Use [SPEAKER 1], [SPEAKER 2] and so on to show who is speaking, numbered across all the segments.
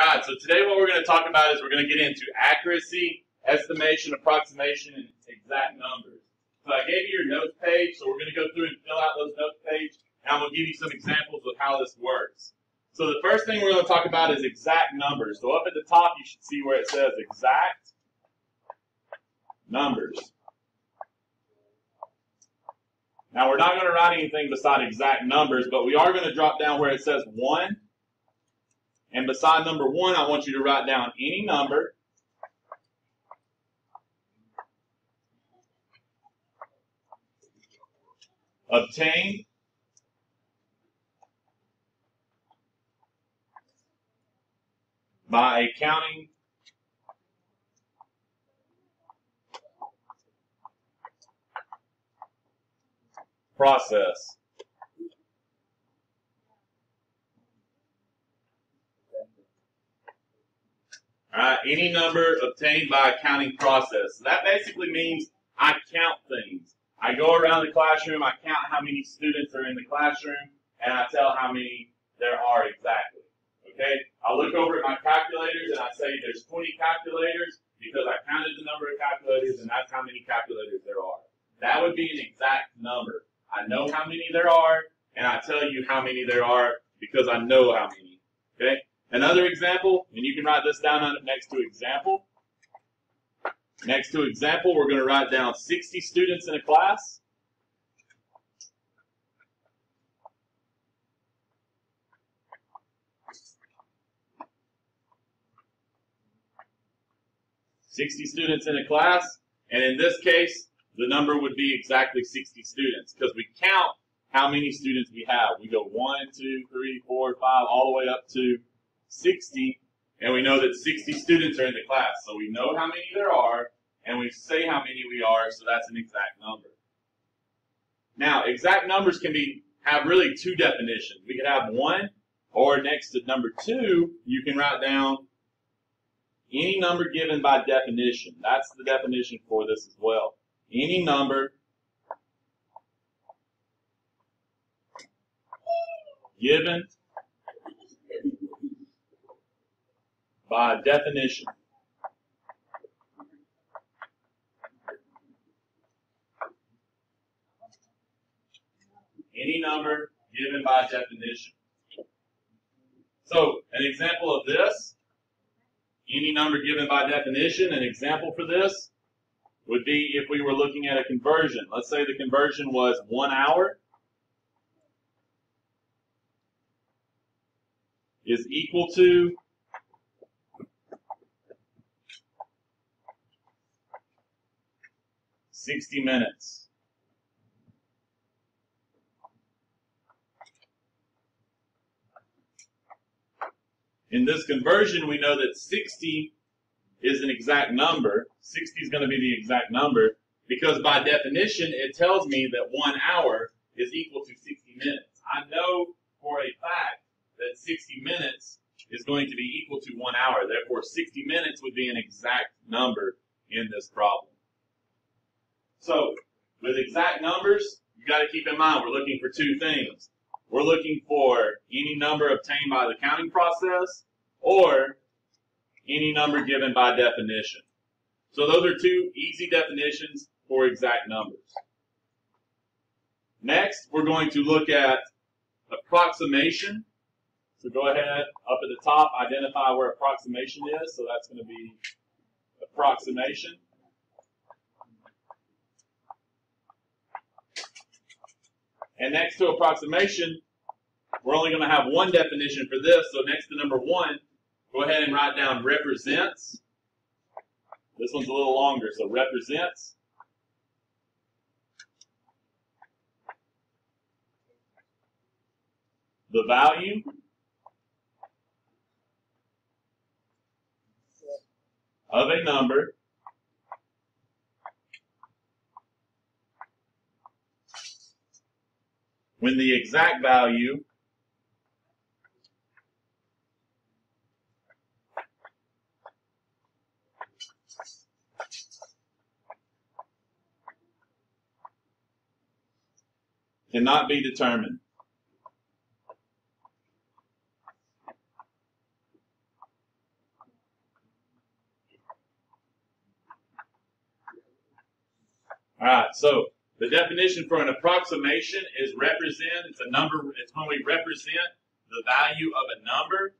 [SPEAKER 1] All right, so today what we're going to talk about is we're going to get into accuracy, estimation, approximation, and exact numbers. So I gave you your notes page, so we're going to go through and fill out those notes page, and I'm going to give you some examples of how this works. So the first thing we're going to talk about is exact numbers. So up at the top, you should see where it says exact numbers. Now we're not going to write anything beside exact numbers, but we are going to drop down where it says 1. And beside number 1, I want you to write down any number obtained by a counting process. All right, any number obtained by a counting process. That basically means I count things. I go around the classroom, I count how many students are in the classroom, and I tell how many there are exactly. Okay? I look over at my calculators and I say there's 20 calculators because I counted the number of calculators and that's how many calculators there are. That would be an exact number. I know how many there are, and I tell you how many there are because I know how many. Okay? Another example, and you can write this down next to example. Next to example, we're going to write down 60 students in a class. Sixty students in a class, and in this case, the number would be exactly 60 students because we count how many students we have. We go one, two, three, four, five, all the way up to 60, and we know that 60 students are in the class. So we know how many there are, and we say how many we are, so that's an exact number. Now, exact numbers can be have really two definitions. We could have one, or next to number two, you can write down any number given by definition. That's the definition for this as well. Any number given by definition. Any number given by definition. So, an example of this, any number given by definition, an example for this would be if we were looking at a conversion. Let's say the conversion was one hour is equal to sixty minutes. In this conversion, we know that 60 is an exact number. 60 is going to be the exact number because by definition, it tells me that one hour is equal to 60 minutes. I know for a fact that 60 minutes is going to be equal to one hour. Therefore, 60 minutes would be an exact number in this problem. So, with exact numbers, you got to keep in mind we're looking for two things. We're looking for any number obtained by the counting process or any number given by definition. So those are two easy definitions for exact numbers. Next, we're going to look at approximation. So go ahead, up at the top, identify where approximation is. So that's going to be approximation. And next to approximation, we're only going to have one definition for this. So next to number one, go ahead and write down represents. This one's a little longer, so represents. The value of a number when the exact value cannot be determined. All right, so the definition for an approximation is represent. It's a number. It's when we represent the value of a number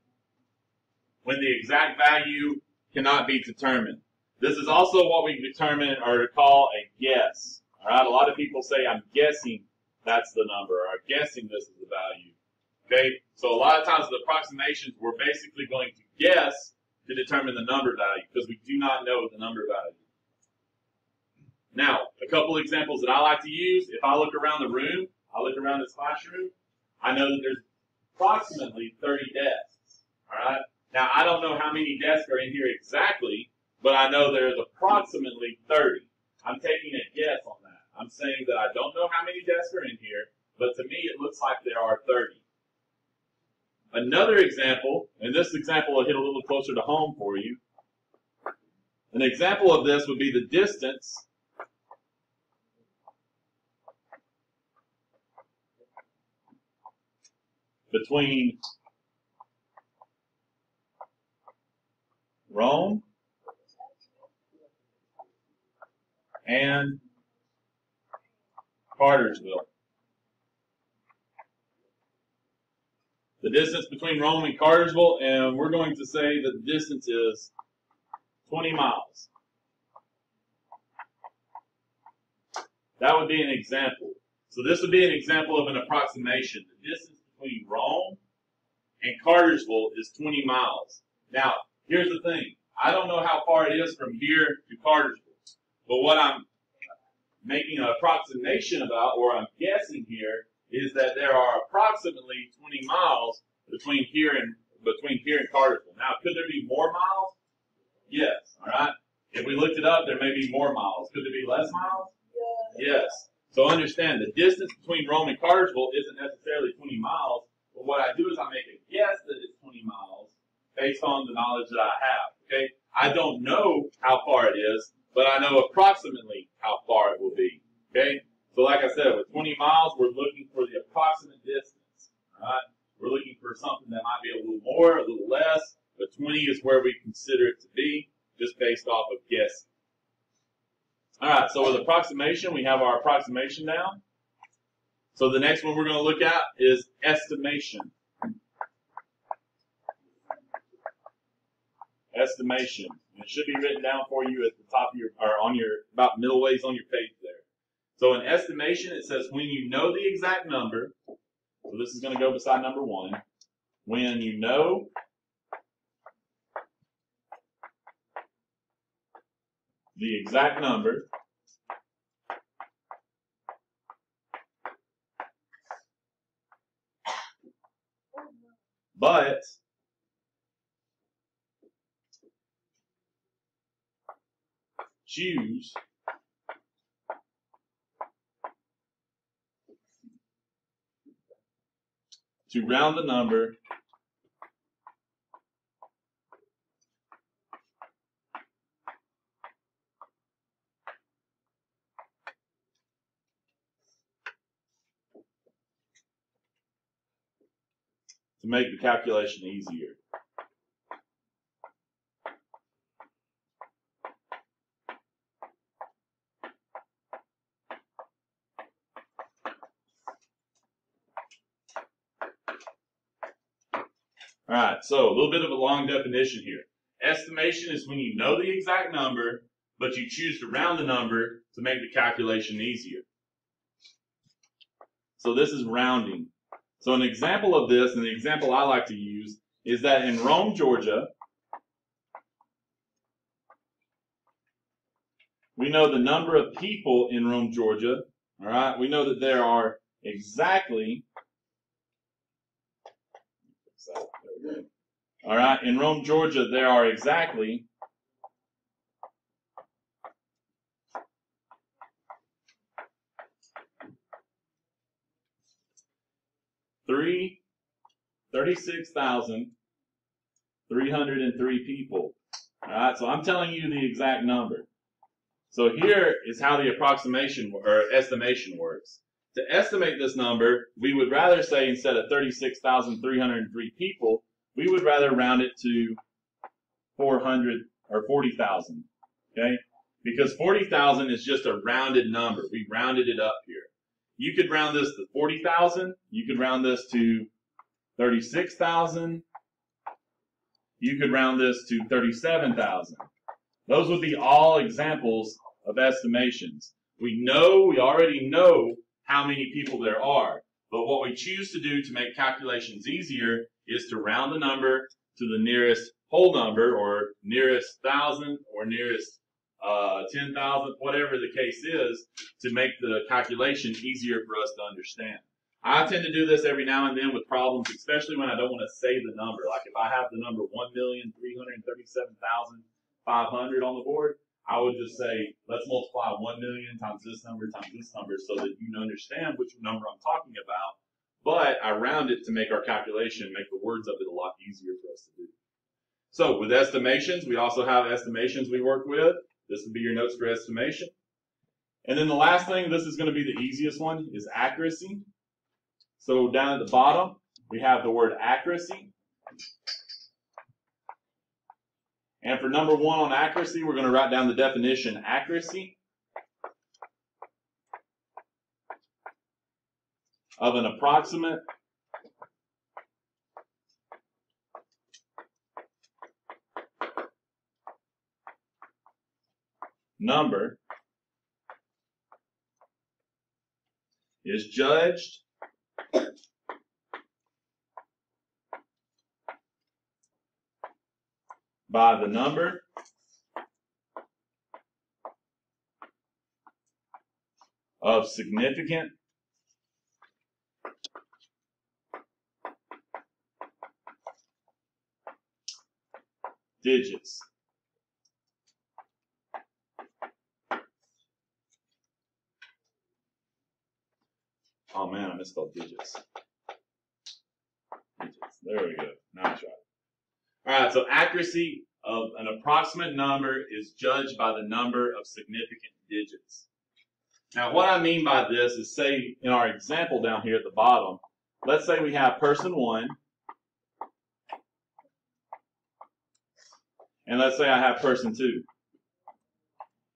[SPEAKER 1] when the exact value cannot be determined. This is also what we determine or call a guess. All right, a lot of people say, I'm guessing that's the number, or I'm guessing this is the value. Okay, so a lot of times with approximations, we're basically going to guess to determine the number value because we do not know the number value. Now, a couple examples that I like to use. If I look around the room, I look around this classroom, I know that there's approximately 30 desks. All right. Now, I don't know how many desks are in here exactly, but I know there's approximately 30. I'm taking a guess on that. I'm saying that I don't know how many desks are in here, but to me it looks like there are 30. Another example, and this example will hit a little closer to home for you. An example of this would be the distance between Rome and Cartersville. The distance between Rome and Cartersville, and we're going to say that the distance is 20 miles. That would be an example. So this would be an example of an approximation. The distance between Rome and Cartersville is 20 miles. Now, here's the thing. I don't know how far it is from here to Cartersville. But what I'm making an approximation about, or I'm guessing here, is that there are approximately 20 miles between here and between here and Cartersville. Now, could there be more miles? Yes. All right. If we looked it up, there may be more miles. Could there be less miles? Yes. So understand the distance between Rome and Cartersville isn't necessarily 20 miles, but what I do is I make a guess that it's 20 miles based on the knowledge that I have. Okay? I don't know how far it is, but I know approximately how far it will be. Okay? So like I said, with 20 miles, we're looking for the approximate distance. Alright? We're looking for something that might be a little more, a little less, but 20 is where we consider it to be, just based off of guessing. Alright, so with approximation, we have our approximation down. So the next one we're going to look at is estimation. Estimation. It should be written down for you at the top of your, or on your, about middle ways on your page there. So in estimation, it says when you know the exact number, so this is going to go beside number one, when you know the exact number, but choose to round the number to make the calculation easier. All right, so a little bit of a long definition here. Estimation is when you know the exact number, but you choose to round the number to make the calculation easier. So this is rounding. So an example of this, and the example I like to use, is that in Rome, Georgia, we know the number of people in Rome, Georgia. All right, we know that there are exactly All right, in Rome, Georgia, there are exactly three thirty-six thousand three hundred and three people. All right, so I'm telling you the exact number. So here is how the approximation or estimation works. To estimate this number, we would rather say instead of 36,303 people, we would rather round it to 400 or 40,000. Okay? because 40,000 is just a rounded number. We rounded it up here. You could round this to 40,000. You could round this to 36,000. You could round this to 37,000. Those would be all examples of estimations. We know, we already know how many people there are. But what we choose to do to make calculations easier is to round the number to the nearest whole number or nearest thousand or nearest uh, 10,000, whatever the case is, to make the calculation easier for us to understand. I tend to do this every now and then with problems, especially when I don't want to say the number. Like if I have the number 1,337,500 on the board, I would just say, let's multiply 1 million times this number times this number so that you can understand which number I'm talking about. But I round it to make our calculation, make the words of it a lot easier for us to do. So with estimations, we also have estimations we work with. This would be your notes for estimation. And then the last thing, this is going to be the easiest one, is accuracy. So down at the bottom, we have the word accuracy. And for number one on accuracy, we're going to write down the definition accuracy of an approximate number is judged by the number of significant digits. Man, I misspelled digits. Digits. There we go. Now I. All right, so accuracy of an approximate number is judged by the number of significant digits. Now, what I mean by this is say in our example down here at the bottom, let's say we have person one, and let's say I have person two.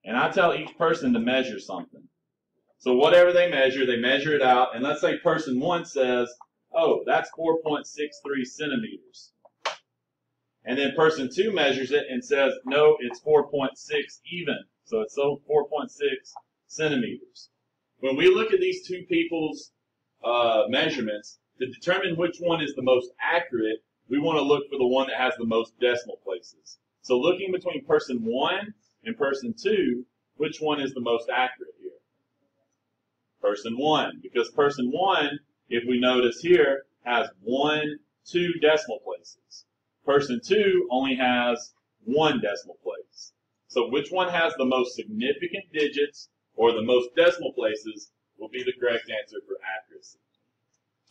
[SPEAKER 1] And I tell each person to measure something. So whatever they measure, they measure it out. And let's say person one says, oh, that's 4.63 centimeters. And then person two measures it and says, no, it's 4.6 even. So it's so 4.6 centimeters. When we look at these two people's uh, measurements, to determine which one is the most accurate, we want to look for the one that has the most decimal places. So looking between person one and person two, which one is the most accurate? Person one. Because person one, if we notice here, has one, two decimal places. Person two only has one decimal place. So which one has the most significant digits or the most decimal places will be the correct answer for accuracy.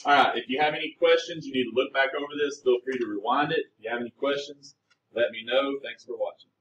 [SPEAKER 1] All right, if you have any questions, you need to look back over this, feel free to rewind it. If you have any questions, let me know. Thanks for watching.